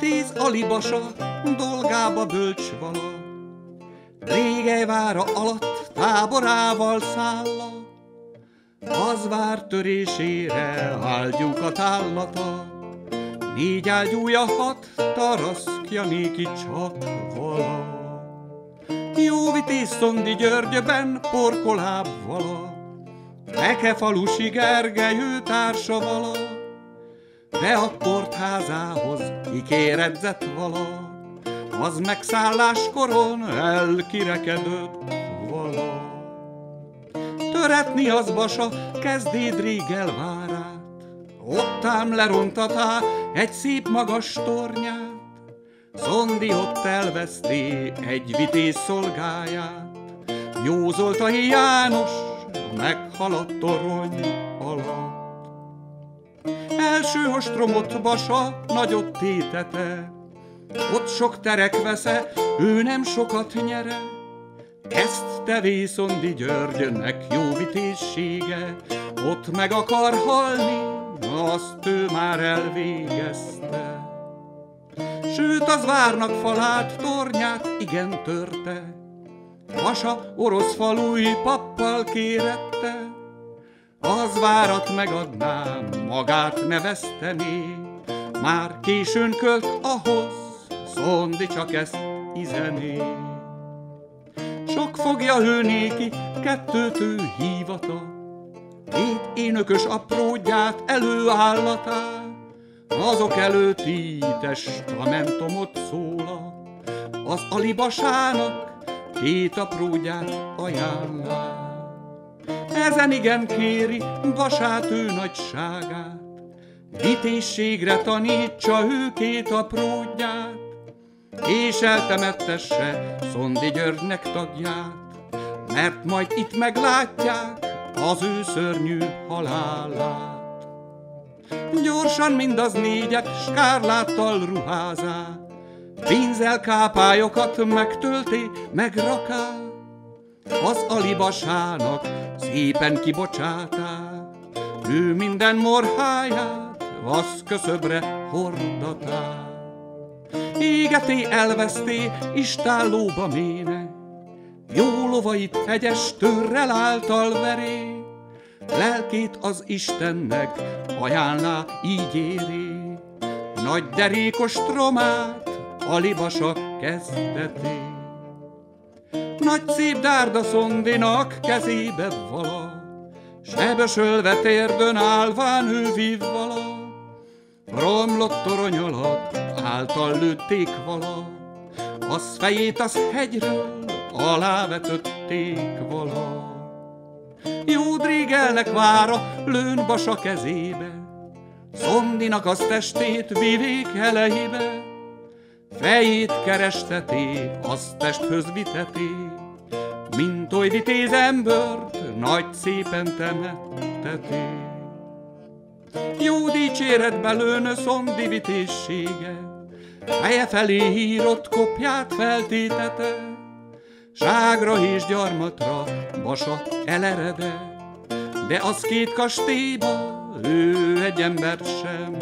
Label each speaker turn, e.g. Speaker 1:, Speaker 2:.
Speaker 1: vitéz alibasa, dolgába bölcs vala. Rége vára alatt táborával szálla, az vár törésére áldjukat állata. Négy ágyúja hat, taraszkja néki csak vala. Jó vitéz Szondi Györgyben porkoláb vala, Eke falusi Gergelyő társa vala, De a portházához kikéredzett vala, Az megszálláskoron elkirekedett vala. Töretni az basa, kezdéd régel várát, Ott ám lerontatá egy szép magas tornyát, Szondi ott elveszti egy vitéz szolgáját, Józolta János meghaladt torony alatt. Első ostromot basa nagyot tétete, ott sok terek vesze, ő nem sokat nyere. Ezt te Vészondi Györgyönnek jó vitézsége, ott meg akar halni, azt ő már elvégezte. Sőt, az várnak falát, tornyát igen törte, Vasa orosz falúi pappal kérette, az várat megadná, magát neveztené, már későn költ ahhoz, szondi csak ezt izené. Sok fogja ő néki, kettőt ő hívata, két énökös apródját előállatá, azok előtt így testamentomot szóla, az alibasának két aprógyát ajánlá. Ezen igen kéri vasát ő nagyságát, vitézségre tanítsa ő két apródját, és eltemettesse Szondi Györgynek tagját, mert majd itt meglátják az ő szörnyű halálát. Gyorsan mindaz négyek skárláttal ruházák, Pénzzel kápályokat megtölti, megraká, az alibasának szépen kibocsátá, ő minden morháját az köszöbre hordatá. Égeti elveszté, istállóba méne, jó lovait hegyes törrel által veré, lelkét az Istennek ajánlá így nagy derékos tromát alibasak kezdeté. Nagy szép dárda szondinak kezébe vala, Sebesölve térdön állván ő vív vala, Romlott torony alatt által lőtték vala, Az fejét az hegyről alávetőtték vala. Jó drégelnek vára lőn basa kezébe, Szondinak az testét vivék elejébe, Fejét keresteti, azt testhöz viteti, mint oly vitéz nagy szépen temetteti. Jó dicséret belőn szondi vitézsége, feje felé hírott kopját feltétete, ságra és gyarmatra basa elerede, de az két kastélyba ő egy embert sem